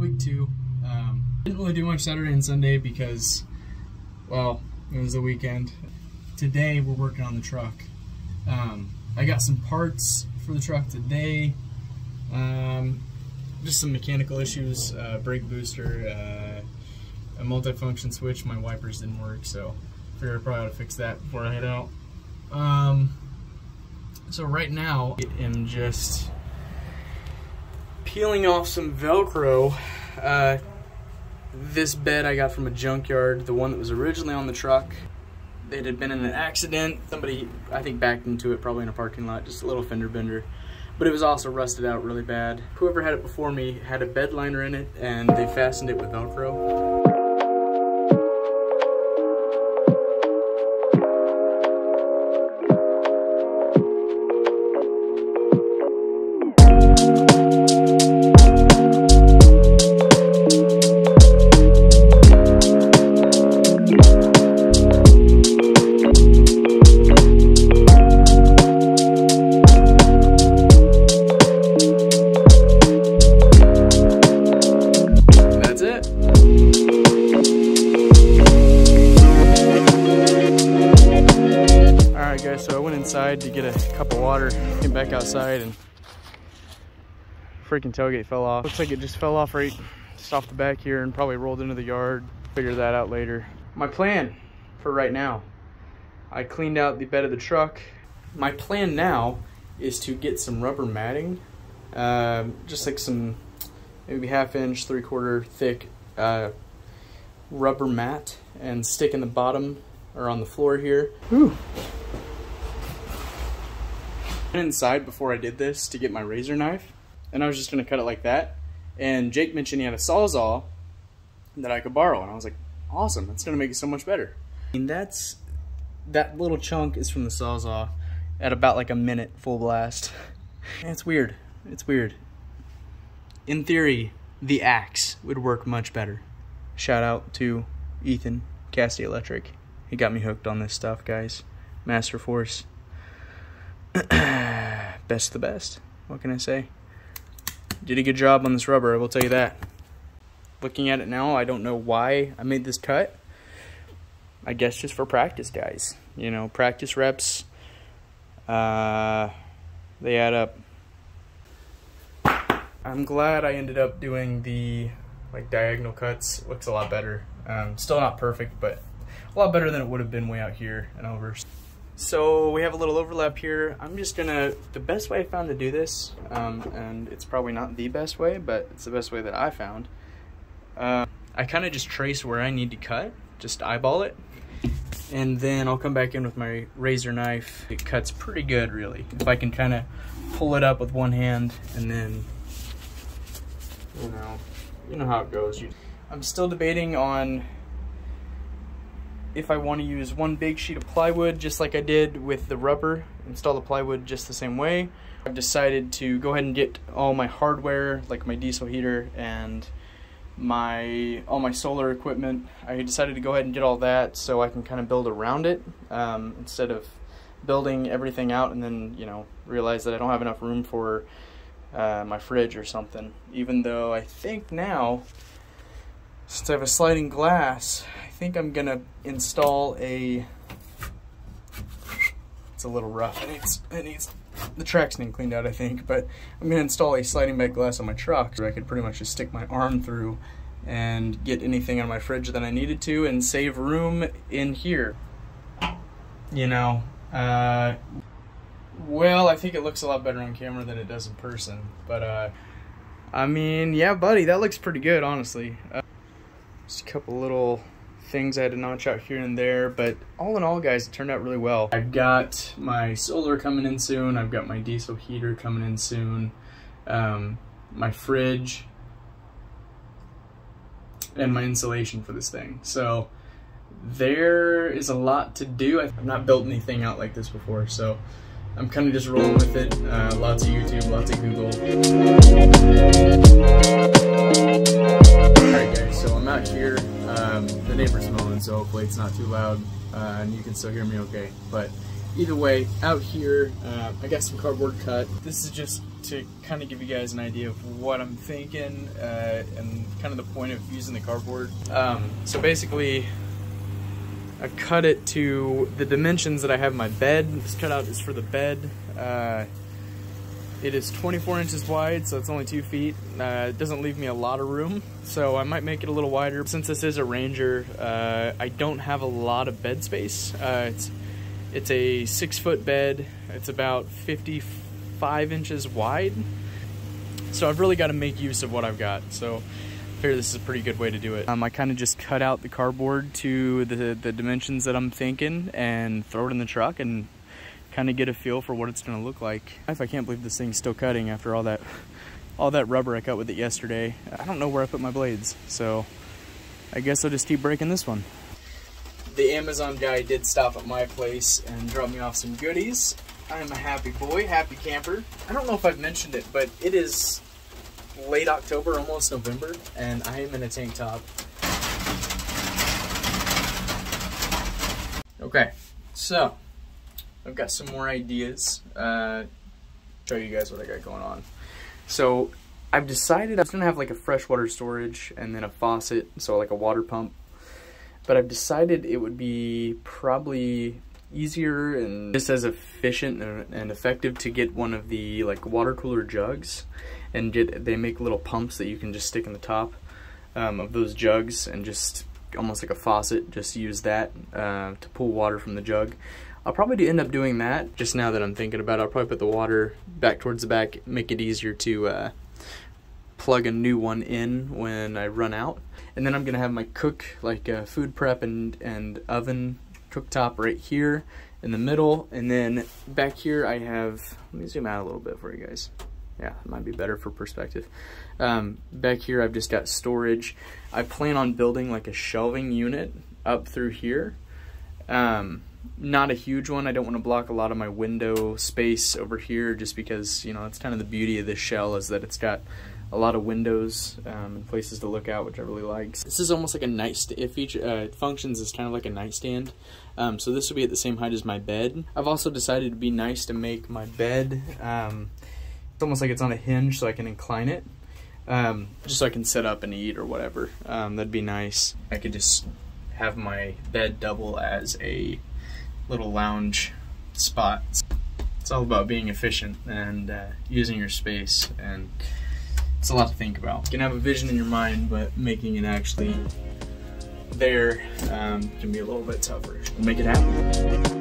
week two. Um, didn't really do much Saturday and Sunday because, well, it was the weekend. Today we're working on the truck. Um, I got some parts for the truck today. Um, just some mechanical issues, uh, brake booster, uh, a multifunction switch. My wipers didn't work, so figured I probably ought to fix that before I head out. Um, so right now, I am just peeling off some Velcro. Uh, this bed I got from a junkyard, the one that was originally on the truck. It had been in an accident. Somebody, I think, backed into it, probably in a parking lot, just a little fender bender. But it was also rusted out really bad. Whoever had it before me had a bed liner in it, and they fastened it with Velcro. Freaking tailgate fell off. Looks like it just fell off right just off the back here and probably rolled into the yard. Figure that out later. My plan for right now, I cleaned out the bed of the truck. My plan now is to get some rubber matting, um, just like some maybe half inch, three quarter thick uh, rubber mat and stick in the bottom or on the floor here. Whew. Went inside before I did this to get my razor knife and I was just gonna cut it like that. And Jake mentioned he had a sawzall that I could borrow and I was like, awesome, that's gonna make it so much better. And that's, that little chunk is from the sawzall at about like a minute full blast. And it's weird, it's weird in theory, the axe would work much better. Shout out to Ethan, Casty Electric. He got me hooked on this stuff, guys. Masterforce. best of the best. What can I say? Did a good job on this rubber, I will tell you that. Looking at it now, I don't know why I made this cut. I guess just for practice, guys. You know, practice reps, uh, they add up. I'm glad I ended up doing the like diagonal cuts. Looks a lot better. Um, still not perfect, but a lot better than it would have been way out here and over. So we have a little overlap here. I'm just gonna, the best way I found to do this, um, and it's probably not the best way, but it's the best way that I found. Uh, I kind of just trace where I need to cut, just eyeball it, and then I'll come back in with my razor knife. It cuts pretty good, really. If I can kind of pull it up with one hand and then you know, you know how it goes. I'm still debating on if I want to use one big sheet of plywood just like I did with the rubber, install the plywood just the same way. I've decided to go ahead and get all my hardware, like my diesel heater and my all my solar equipment. I decided to go ahead and get all that so I can kind of build around it um, instead of building everything out and then, you know, realize that I don't have enough room for uh, my fridge or something. Even though I think now, since I have a sliding glass, think I'm gonna install a. It's a little rough. It needs it needs the tracks need cleaned out, I think. But I'm gonna install a sliding bed glass on my truck, so I could pretty much just stick my arm through and get anything on my fridge that I needed to, and save room in here. You know. Uh, well, I think it looks a lot better on camera than it does in person. But, uh, I mean, yeah, buddy, that looks pretty good, honestly. Uh, just a couple little things I had to notch out here and there. But all in all, guys, it turned out really well. I've got my solar coming in soon. I've got my diesel heater coming in soon. Um, my fridge. And my insulation for this thing. So, there is a lot to do. I've not built anything out like this before, so I'm kind of just rolling with it. Uh, lots of YouTube, lots of Google. Alright guys, so I'm out here. Um, the neighbor's mowing, so hopefully it's not too loud uh, and you can still hear me okay. But either way, out here, uh, I got some cardboard cut. This is just to kind of give you guys an idea of what I'm thinking uh, and kind of the point of using the cardboard. Um, so basically, I cut it to the dimensions that I have my bed. This cutout is for the bed. It is 24 inches wide, so it's only two feet. Uh, it doesn't leave me a lot of room, so I might make it a little wider. Since this is a Ranger, uh, I don't have a lot of bed space. Uh, it's it's a six foot bed. It's about 55 inches wide. So I've really got to make use of what I've got. So I figure this is a pretty good way to do it. Um, I kind of just cut out the cardboard to the, the dimensions that I'm thinking and throw it in the truck and kind of get a feel for what it's going to look like. If I can't believe this thing's still cutting after all that all that rubber I cut with it yesterday. I don't know where I put my blades, so I guess I'll just keep breaking this one the Amazon guy did stop at my place and drop me off some goodies. I am a happy boy, happy camper. I don't know if I've mentioned it, but it is late October, almost November, and I am in a tank top. Okay, so I've got some more ideas. Uh, show you guys what I got going on. So I've decided I was gonna have like a freshwater storage and then a faucet, so like a water pump but I've decided it would be probably easier and just as efficient and effective to get one of the like water cooler jugs and get they make little pumps that you can just stick in the top um, of those jugs and just almost like a faucet just use that uh, to pull water from the jug I'll probably end up doing that just now that I'm thinking about it I'll probably put the water back towards the back make it easier to uh, plug a new one in when I run out. And then I'm gonna have my cook, like uh, food prep and, and oven cooktop right here in the middle. And then back here I have, let me zoom out a little bit for you guys. Yeah, it might be better for perspective. Um, back here I've just got storage. I plan on building like a shelving unit up through here. Um, not a huge one. I don't want to block a lot of my window space over here just because, you know, that's kind of the beauty of this shell is that it's got a lot of windows um, and places to look out, which I really like. This is almost like a nightstand. It uh, it functions as kind of like a nightstand. Um, so this will be at the same height as my bed. I've also decided to be nice to make my bed. Um, it's almost like it's on a hinge, so I can incline it, um, just so I can sit up and eat or whatever. Um, that'd be nice. I could just have my bed double as a little lounge spot. It's all about being efficient and uh, using your space and it's a lot to think about. You can have a vision in your mind, but making it actually there um, can be a little bit tougher. We'll make it happen.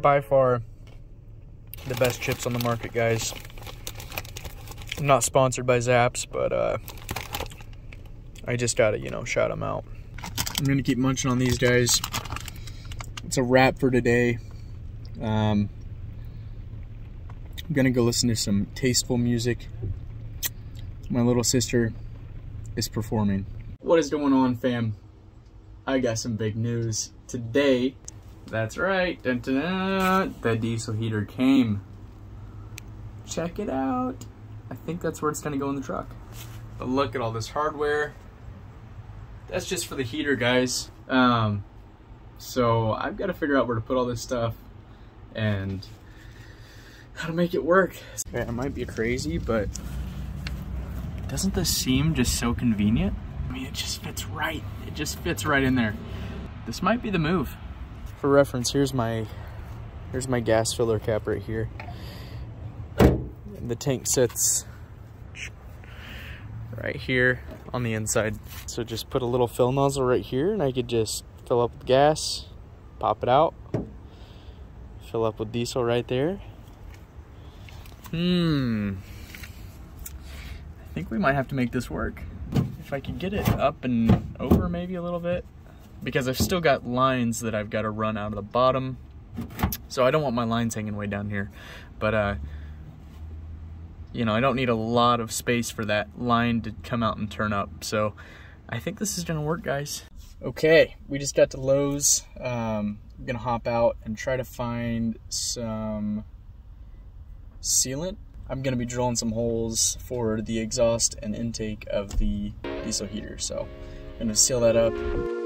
By far the best chips on the market, guys. I'm not sponsored by Zapp's, but uh, I just gotta, you know, shout them out. I'm gonna keep munching on these guys. It's a wrap for today. Um, I'm gonna go listen to some tasteful music. My little sister is performing. What is going on, fam? I got some big news. Today, that's right. Dun, dun, dun. The diesel heater came. Check it out. I think that's where it's going to go in the truck. But look at all this hardware. That's just for the heater, guys. Um, so I've got to figure out where to put all this stuff and how to make it work. Okay, I might be crazy, but doesn't this seem just so convenient? I mean, it just fits right. It just fits right in there. This might be the move for reference, here's my here's my gas filler cap right here. And the tank sits right here on the inside. So just put a little fill nozzle right here and I could just fill up with gas, pop it out, fill up with diesel right there. Hmm. I think we might have to make this work. If I could get it up and over maybe a little bit, because I've still got lines that I've got to run out of the bottom. So I don't want my lines hanging way down here. But, uh, you know, I don't need a lot of space for that line to come out and turn up. So I think this is gonna work, guys. Okay, we just got to Lowe's. Um, I'm gonna hop out and try to find some sealant. I'm gonna be drilling some holes for the exhaust and intake of the diesel heater. So I'm gonna seal that up.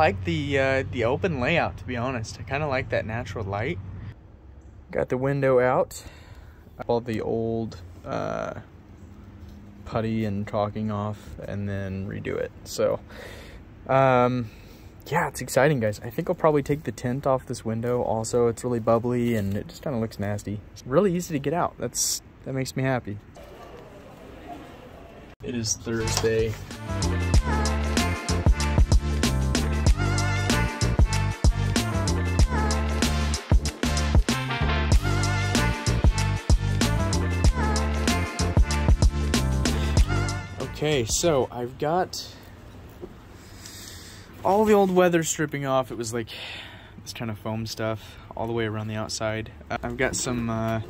Like the uh, the open layout to be honest. I kind of like that natural light. Got the window out. All the old uh, putty and caulking off and then redo it. So um, yeah, it's exciting guys. I think I'll probably take the tint off this window also. It's really bubbly and it just kind of looks nasty. It's really easy to get out. That's That makes me happy. It is Thursday. Okay, so I've got all the old weather stripping off. It was like this kind of foam stuff all the way around the outside. I've got some uh,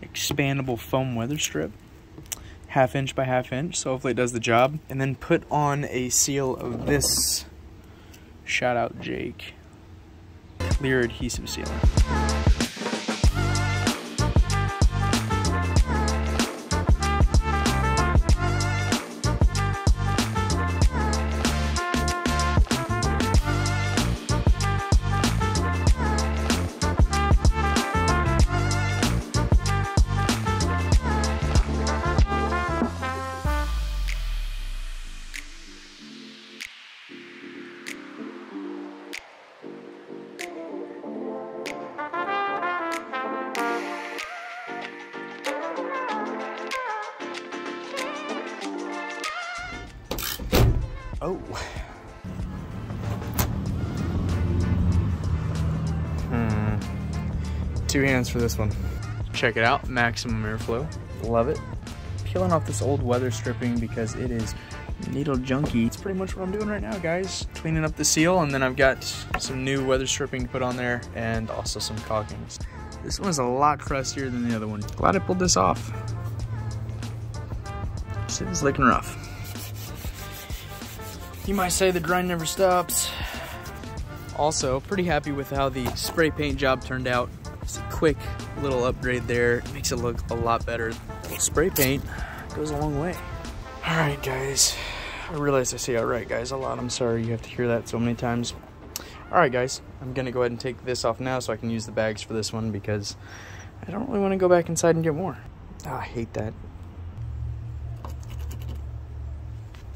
expandable foam weather strip, half inch by half inch, so hopefully it does the job. And then put on a seal of this, shout out Jake, clear adhesive sealant. Two hands for this one. Check it out, maximum airflow. Love it. Peeling off this old weather stripping because it is needle junky. It's pretty much what I'm doing right now, guys. Cleaning up the seal, and then I've got some new weather stripping to put on there, and also some caulkings. This one's a lot crustier than the other one. Glad I pulled this off. Shit is looking rough. You might say the grind never stops. Also, pretty happy with how the spray paint job turned out. It's a quick little upgrade there. It makes it look a lot better. Spray paint goes a long way. All right, guys. I realize I say all right, guys, a lot. I'm sorry you have to hear that so many times. All right, guys. I'm going to go ahead and take this off now so I can use the bags for this one because I don't really want to go back inside and get more. Oh, I hate that.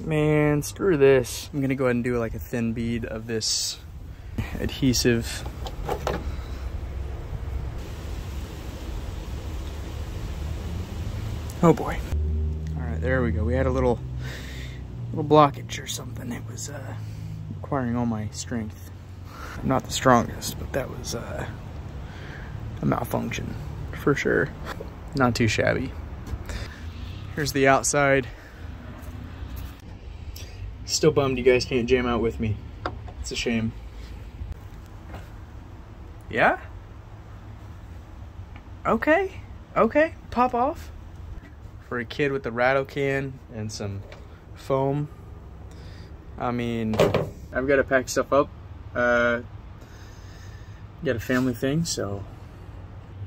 Man, screw this. I'm gonna go ahead and do like a thin bead of this adhesive. Oh boy. All right, there we go. We had a little little blockage or something. It was uh, requiring all my strength. I'm not the strongest, but that was uh, a malfunction for sure. Not too shabby. Here's the outside. Still bummed you guys can't jam out with me. It's a shame. Yeah? Okay. Okay. Pop off. For a kid with a rattle can and some foam. I mean, I've got to pack stuff up. Uh, got a family thing, so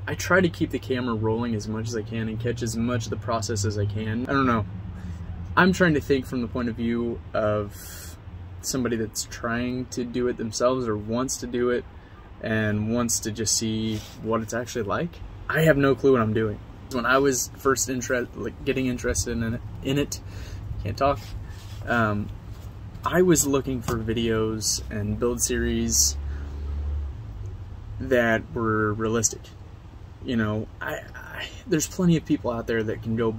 I try to keep the camera rolling as much as I can and catch as much of the process as I can. I don't know. I'm trying to think from the point of view of somebody that's trying to do it themselves or wants to do it and wants to just see what it's actually like. I have no clue what I'm doing. When I was first interested, like getting interested in it, in it can't talk. Um, I was looking for videos and build series that were realistic. You know, I, I, there's plenty of people out there that can go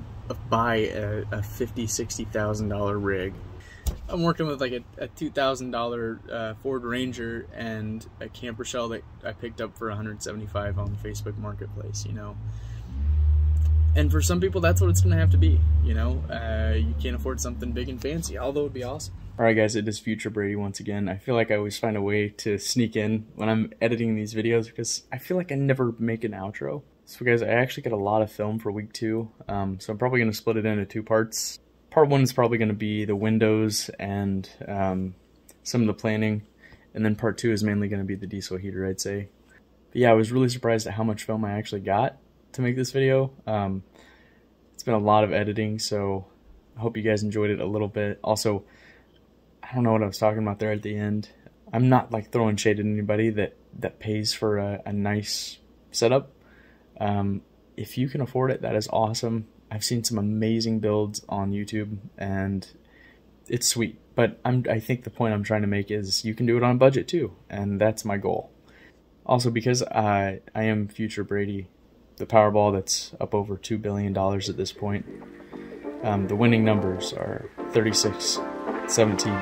buy a, a fifty, sixty thousand dollar rig. I'm working with like a, a two thousand dollar uh, Ford Ranger and a camper shell that I picked up for 175 on Facebook Marketplace. You know, and for some people, that's what it's to have to be. You know, uh, you can't afford something big and fancy, although it'd be awesome. All right, guys, it is Future Brady once again. I feel like I always find a way to sneak in when I'm editing these videos because I feel like I never make an outro. So, guys, I actually got a lot of film for week two, um, so I'm probably to split it into two parts. Part one is probably to be the windows and um, some of the planning, and then part two is mainly to be the diesel heater, I'd say. But yeah, I was really surprised at how much film I actually got to make this video. Um, it's been a lot of editing, so I hope you guys enjoyed it a little bit. Also, I don't know what I was talking about there at the end. I'm not like throwing shade at anybody that that pays for a, a nice setup. Um, if you can afford it, that is awesome. I've seen some amazing builds on YouTube, and it's sweet. But I'm, I think the point I'm trying to make is you can do it on a budget too, and that's my goal. Also, because I I am future Brady, the Powerball that's up over two billion dollars at this point. Um, the winning numbers are 36, 17,